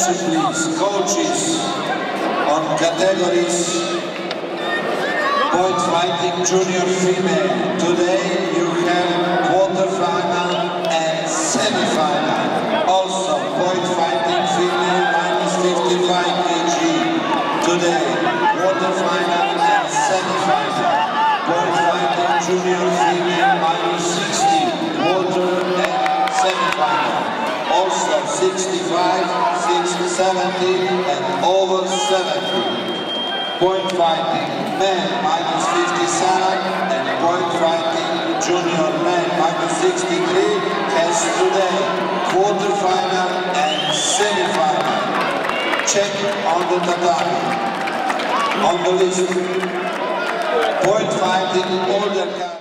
attention please, coaches on categories point fighting junior female. Today you have quarter-final 65, 60, 70 and over 70 point fighting men minus 57 and point fighting junior men minus 63 as today quarter-final and semi-final. Check on the tatami. On the list. Point fighting all the